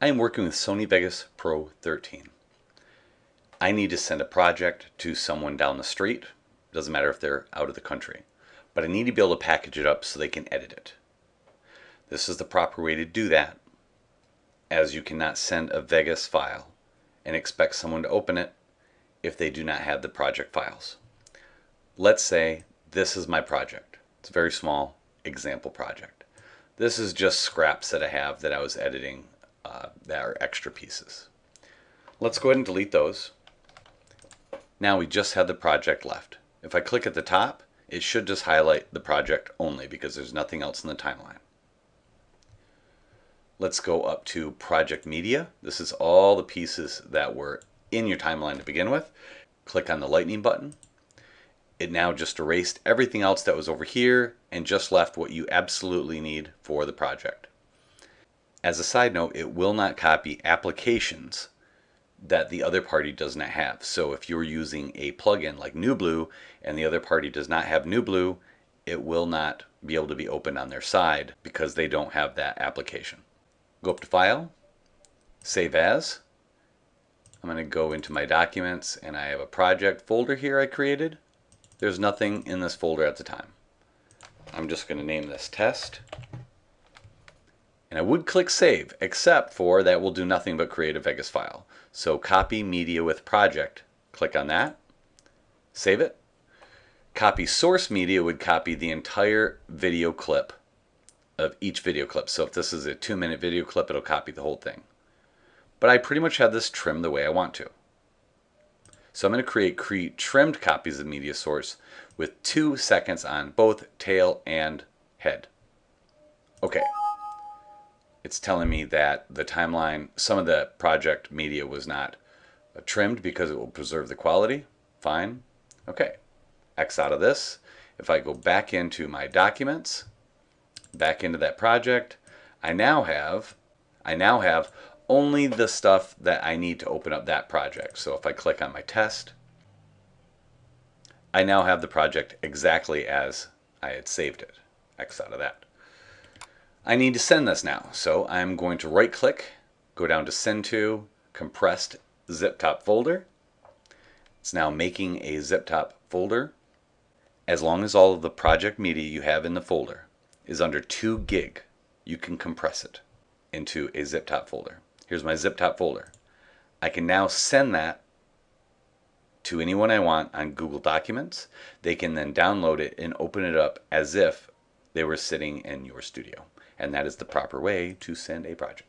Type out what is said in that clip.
I am working with Sony Vegas Pro 13. I need to send a project to someone down the street. Doesn't matter if they're out of the country. But I need to be able to package it up so they can edit it. This is the proper way to do that, as you cannot send a Vegas file and expect someone to open it if they do not have the project files. Let's say this is my project. It's a very small example project. This is just scraps that I have that I was editing uh, that are extra pieces. Let's go ahead and delete those. Now we just have the project left. If I click at the top, it should just highlight the project only because there's nothing else in the timeline. Let's go up to project media. This is all the pieces that were in your timeline to begin with. Click on the lightning button. It now just erased everything else that was over here and just left what you absolutely need for the project. As a side note, it will not copy applications that the other party does not have. So if you're using a plugin like NewBlue and the other party does not have NewBlue, it will not be able to be opened on their side because they don't have that application. Go up to File, Save As. I'm going to go into my documents and I have a project folder here I created. There's nothing in this folder at the time. I'm just going to name this test. And I would click save, except for that will do nothing but create a Vegas file. So copy media with project, click on that, save it. Copy source media would copy the entire video clip of each video clip. So if this is a two minute video clip, it'll copy the whole thing. But I pretty much have this trimmed the way I want to. So I'm going to create, create trimmed copies of media source with two seconds on both tail and head. Okay it's telling me that the timeline, some of the project media was not uh, trimmed because it will preserve the quality. Fine. Okay. X out of this. If I go back into my documents, back into that project, I now have, I now have only the stuff that I need to open up that project. So if I click on my test, I now have the project exactly as I had saved it. X out of that. I need to send this now. So I'm going to right click, go down to send to, compressed zip top folder. It's now making a zip top folder. As long as all of the project media you have in the folder is under 2 gig, you can compress it into a zip top folder. Here's my zip top folder. I can now send that to anyone I want on Google Documents. They can then download it and open it up as if they were sitting in your studio and that is the proper way to send a project.